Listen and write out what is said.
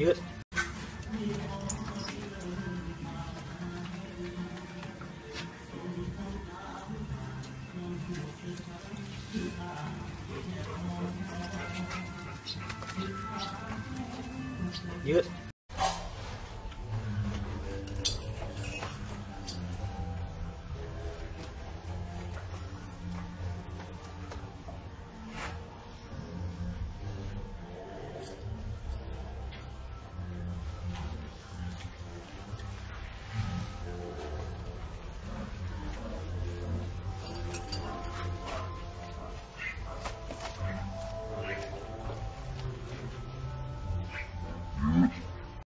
ยืดยืด